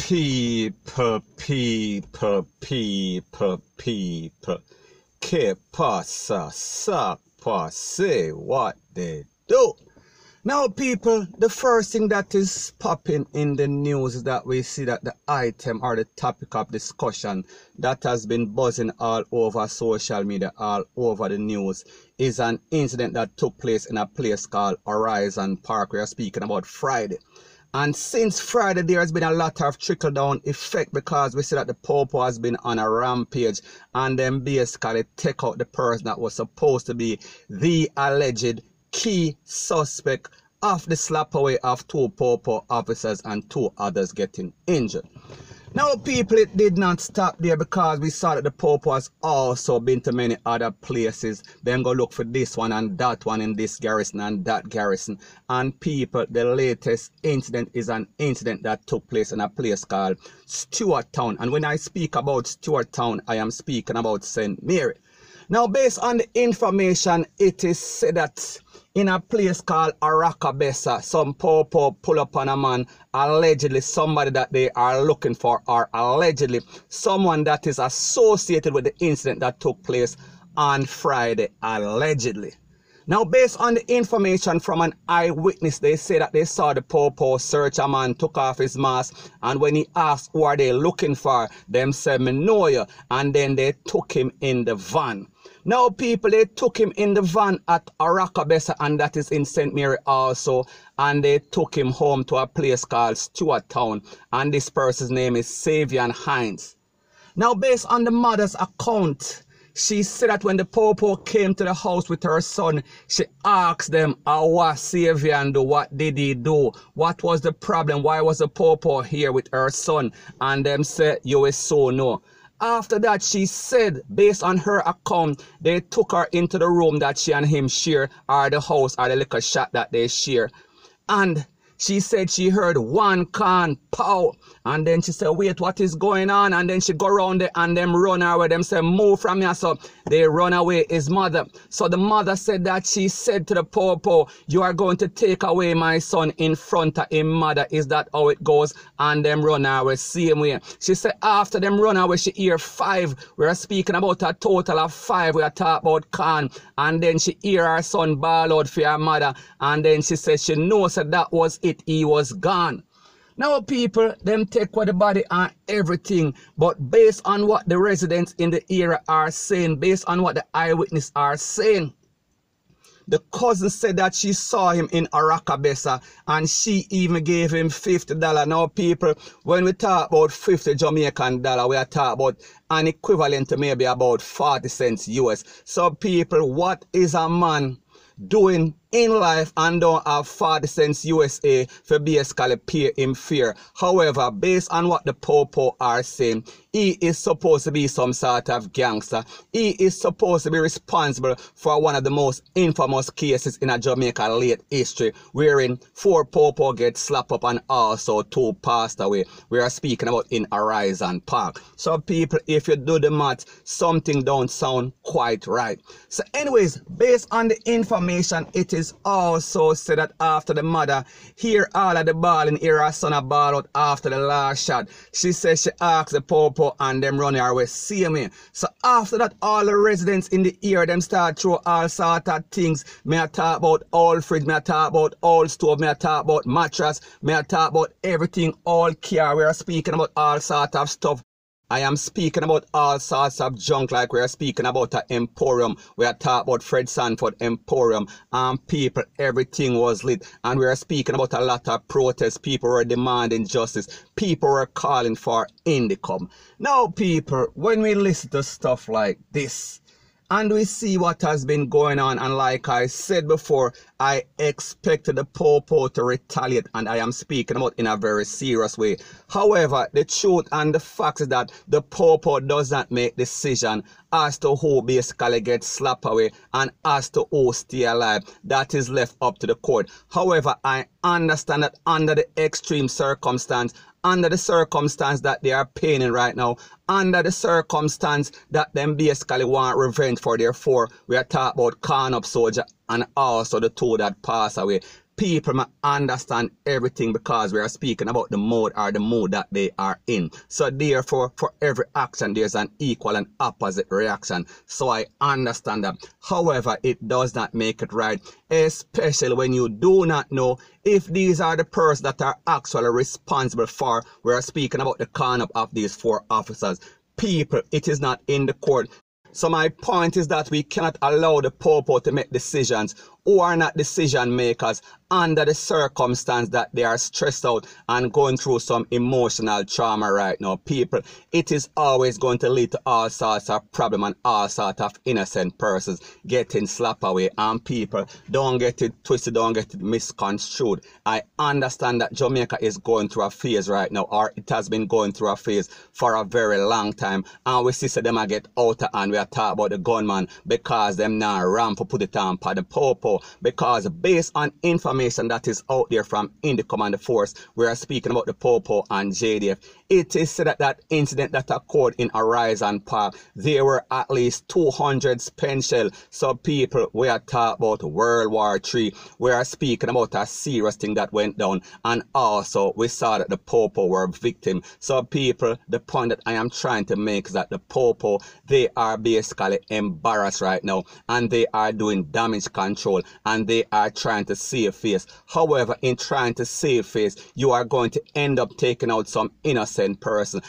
People, people, people, people. Que pasa, sa say what they do. Now, people, the first thing that is popping in the news is that we see that the item or the topic of discussion that has been buzzing all over social media, all over the news, is an incident that took place in a place called Horizon Park. We are speaking about Friday. And since Friday, there has been a lot of trickle down effect because we see that the Popo has been on a rampage and then basically take out the person that was supposed to be the alleged key suspect of the slap away of two Popo officers and two others getting injured. Now, people, it did not stop there because we saw that the Pope has also been to many other places. Then go look for this one and that one in this garrison and that garrison. And people, the latest incident is an incident that took place in a place called Stewart Town. And when I speak about Stewart Town, I am speaking about St. Mary. Now, based on the information, it is said that in a place called Arakabessa, some popo pull up on a man, allegedly somebody that they are looking for, or allegedly someone that is associated with the incident that took place on Friday, allegedly. Now, based on the information from an eyewitness, they say that they saw the popo search a man, took off his mask, and when he asked who are they looking for, them said, me and then they took him in the van. Now, people, they took him in the van at Arakabessa, and that is in St. Mary also. And they took him home to a place called Stewart Town. And this person's name is Savian Hines. Now, based on the mother's account, she said that when the Popo came to the house with her son, she asked them, oh, what Savian do? What did he do? What was the problem? Why was the Popo here with her son? And them said, you is so no. After that, she said, based on her account, they took her into the room that she and him share, or the house, or the little shop that they share. And she said she heard one can pow and then she said, wait, what is going on? And then she go around there and them run away. Them say, move from here. So they run away his mother. So the mother said that she said to the popo, you are going to take away my son in front of him mother. Is that how it goes? And them run away same way. She said after them run away, she hear five. We are speaking about a total of five. We are talking about Khan. And then she hear her son bawl out for her mother. And then she said she knows that that was it. He was gone. Now people, them take what the body and everything, but based on what the residents in the area are saying, based on what the eyewitness are saying, the cousin said that she saw him in Arakabessa and she even gave him $50. Now, people, when we talk about 50 Jamaican dollar, we are talking about an equivalent to maybe about 40 cents US. So, people, what is a man doing in life and don't have 40 cents USA for basically pay him fear. However, based on what the Popo are saying, he is supposed to be some sort of gangster. He is supposed to be responsible for one of the most infamous cases in a Jamaica late history, wherein four Popo get slapped up and also two passed away. We are speaking about in Horizon Park. So people, if you do the math, something don't sound quite right. So anyways, based on the information, it is is also said that after the mother hear all of the ball hear her son a ball out after the last shot, she says she asked the popo and them run her way see me. So after that, all the residents in the ear them start throw all sort of things. May I talk about all fridge, may I talk about all stove, may I talk about mattress, may I talk about everything, all care. We are speaking about all sort of stuff I am speaking about all sorts of junk like we are speaking about an emporium. We are talking about Fred Sanford Emporium and people, everything was lit. And we are speaking about a lot of protests. People were demanding justice. People were calling for income. Now people, when we listen to stuff like this, and we see what has been going on and like I said before I expected the Popo to retaliate and I am speaking about in a very serious way. However, the truth and the fact is that the Popo does not make decision as to who basically gets slapped away and as to who stay alive. That is left up to the court. However, I understand that under the extreme circumstance under the circumstance that they are painting right now, under the circumstance that them basically want revenge for their four, we are talking about Khan up soldier and also the two that pass away. People may understand everything because we are speaking about the mode or the mood that they are in. So therefore, for every action, there's an equal and opposite reaction. So I understand that. However, it does not make it right, especially when you do not know if these are the persons that are actually responsible for, we are speaking about the conduct of these four officers. People, it is not in the court. So my point is that we cannot allow the popo to make decisions who are not decision makers under the circumstance that they are stressed out and going through some emotional trauma right now. People, it is always going to lead to all sorts of problem and all sorts of innocent persons getting slapped away and people don't get it twisted, don't get it misconstrued. I understand that Jamaica is going through a phase right now or it has been going through a phase for a very long time and we see so them I get out and we are talking about the gunman because them now ramp for put it on for the popo because based on information that is out there from Indy Command Force, we are speaking about the Popo and JDF. It is said that that incident that occurred in Horizon Park, there were at least 200 spent shell. So people, we are talking about World War III. We are speaking about a serious thing that went down. And also, we saw that the Popo were victim. So people, the point that I am trying to make is that the Popo, they are basically embarrassed right now. And they are doing damage control and they are trying to save face. However, in trying to save face, you are going to end up taking out some innocent person.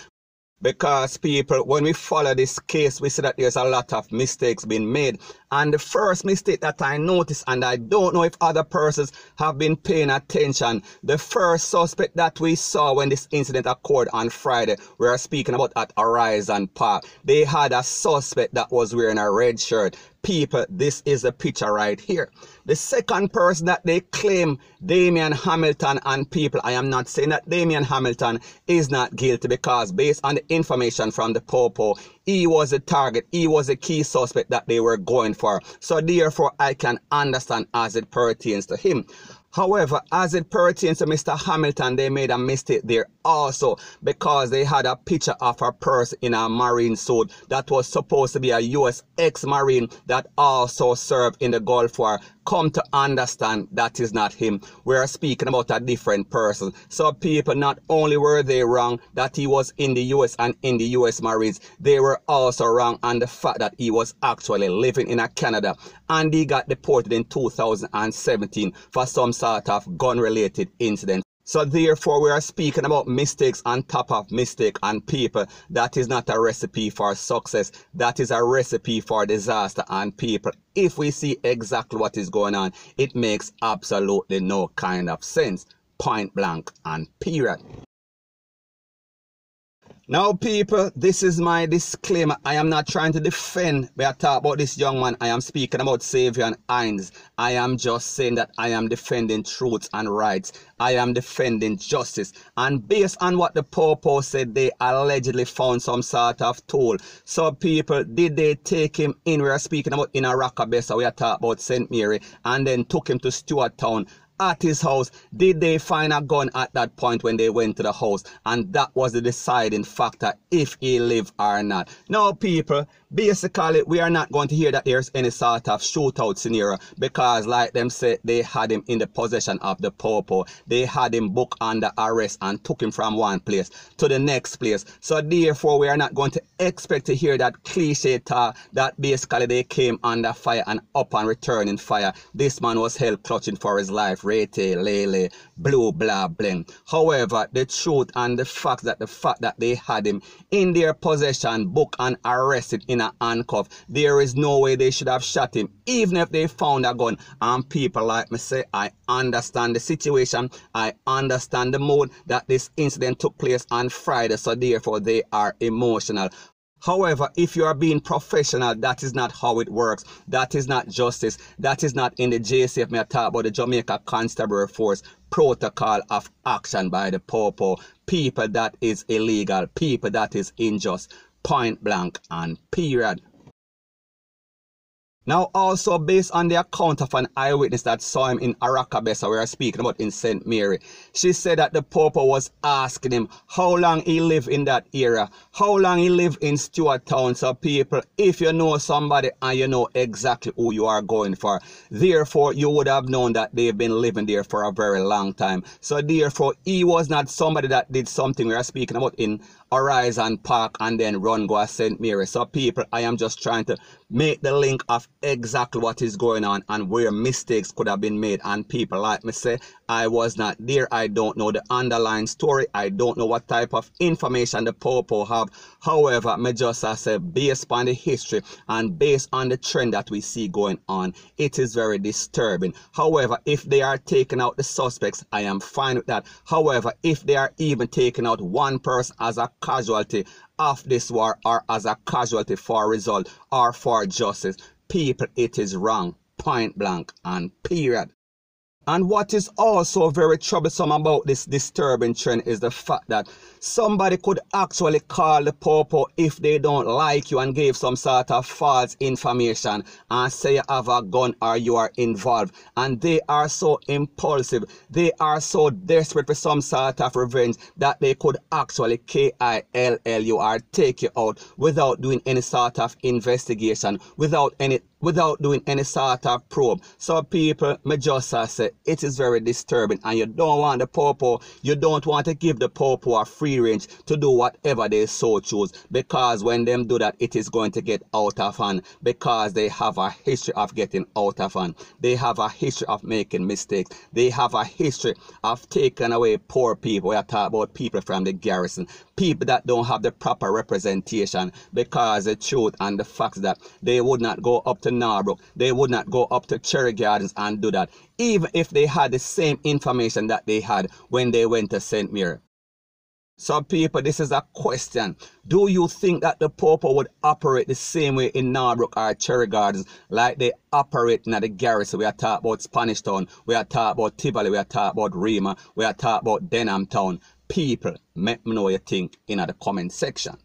Because people, when we follow this case, we see that there's a lot of mistakes being made. And the first mistake that I noticed, and I don't know if other persons have been paying attention, the first suspect that we saw when this incident occurred on Friday, we are speaking about at Horizon Park, they had a suspect that was wearing a red shirt people, this is the picture right here. The second person that they claim, Damion Hamilton and people, I am not saying that Damion Hamilton is not guilty because based on the information from the Popo, he was a target, he was a key suspect that they were going for. So therefore, I can understand as it pertains to him. However, as it pertains to Mr. Hamilton, they made a mistake there also because they had a picture of a person in a marine suit that was supposed to be a U.S. ex-marine that also served in the Gulf War come to understand that is not him. We are speaking about a different person. So people, not only were they wrong that he was in the US and in the US Marines, they were also wrong on the fact that he was actually living in Canada and he got deported in 2017 for some sort of gun-related incident. So therefore, we are speaking about mistakes on top of mistake and people. That is not a recipe for success. That is a recipe for disaster and people. If we see exactly what is going on, it makes absolutely no kind of sense. Point blank and period. Now, people, this is my disclaimer. I am not trying to defend when I talk about this young man. I am speaking about Savian Hines. I am just saying that I am defending truth and rights. I am defending justice. And based on what the Popo said, they allegedly found some sort of tool. So, people, did they take him in? We are speaking about in Arakabessa. We are talking about St. Mary. And then took him to Stewart Town at his house. Did they find a gun at that point when they went to the house? And that was the deciding factor if he lived or not. Now, people, basically, we are not going to hear that there's any sort of shootout scenario because, like them said, they had him in the possession of the popo. They had him booked under arrest and took him from one place to the next place. So, therefore, we are not going to expect to hear that cliche talk that basically they came under fire and up and returning fire. This man was held clutching for his life Rete, Lele, Blue, blah, bling. However, the truth and the fact that the fact that they had him in their possession, booked and arrested in a handcuff, there is no way they should have shot him, even if they found a gun. And people like me say, I understand the situation, I understand the mood that this incident took place on Friday, so therefore they are emotional. However, if you are being professional, that is not how it works. That is not justice. That is not in the JCF. Me talk about the Jamaica Constabulary Force protocol of action by the Popo. People that is illegal. People that is unjust. Point blank and period. Now, also based on the account of an eyewitness that saw him in Arakabessa, we are speaking about in St. Mary, She said that the Pope was asking him how long he lived in that era, how long he lived in Stewart Town. So people, if you know somebody and you know exactly who you are going for, therefore you would have known that they've been living there for a very long time. So therefore he was not somebody that did something we are speaking about in Horizon Park and then run go to St. Mary. So people, I am just trying to make the link of exactly what is going on and where mistakes could have been made. And people like me say, I was not there. I don't know the underlying story. I don't know what type of information the Popo have. However, me just I say, based on the history and based on the trend that we see going on, it is very disturbing. However, if they are taking out the suspects, I am fine with that. However, if they are even taking out one person as a casualty of this war or as a casualty for result or for justice. People, it is wrong, point blank and period. And what is also very troublesome about this disturbing trend is the fact that somebody could actually call the popo if they don't like you and give some sort of false information and say you have a gun or you are involved. And they are so impulsive, they are so desperate for some sort of revenge that they could actually K-I-L-L you or take you out without doing any sort of investigation, without any without doing any sort of probe. So people, me just uh, say, it is very disturbing and you don't want the popo, you don't want to give the popo a free range to do whatever they so choose because when them do that, it is going to get out of hand because they have a history of getting out of hand. They have a history of making mistakes. They have a history of taking away poor people. We are talking about people from the garrison, people that don't have the proper representation because the truth and the facts that they would not go up to Norbrook, they would not go up to Cherry Gardens and do that, even if they had the same information that they had when they went to St. Mary. So people, this is a question. Do you think that the Popo would operate the same way in Norbrook or Cherry Gardens like they operate in the garrison? We are talking about Spanish Town, we are talking about Tivoli, we are talking about Rema, we are talking about Denham Town. People, let me know what you think in the comment section.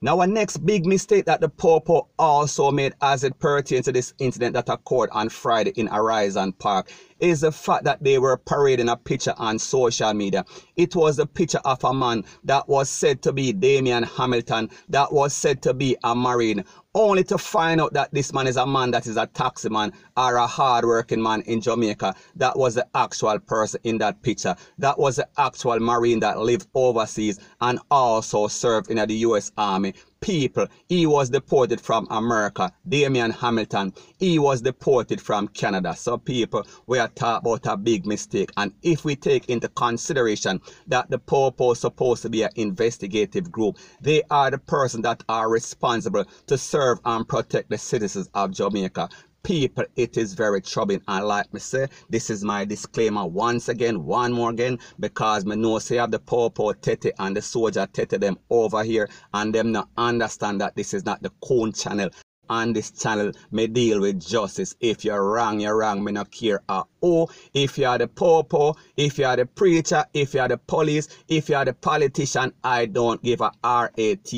Now, our next big mistake that the Popo also made as it pertains to this incident that occurred on Friday in Horizon Park is the fact that they were parading a picture on social media. It was a picture of a man that was said to be Damion Hamilton, that was said to be a Marine, only to find out that this man is a man that is a taxi man or a hard-working man in Jamaica. That was the actual person in that picture. That was the actual Marine that lived overseas and also served in the U.S. Army people. He was deported from America. Damion Hamilton, he was deported from Canada. So people, we are talking about a big mistake. And if we take into consideration that the Popo is supposed to be an investigative group, they are the person that are responsible to serve and protect the citizens of Jamaica people it is very troubling and like me say this is my disclaimer once again one more again because me know say have the popo tete and the soldier tete them over here and them not understand that this is not the coon channel on this channel may deal with justice. If you're wrong, you're wrong. Me not care at all. If you are the popo, if you are the preacher, if you are the police, if you are the politician, I don't give a R-A-T-S-A-S-S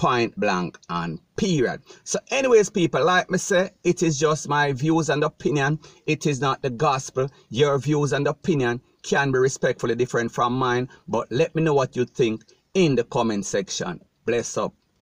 point blank and period. So anyways, people, like me say, it is just my views and opinion. It is not the gospel. Your views and opinion can be respectfully different from mine, but let me know what you think in the comment section. Bless up.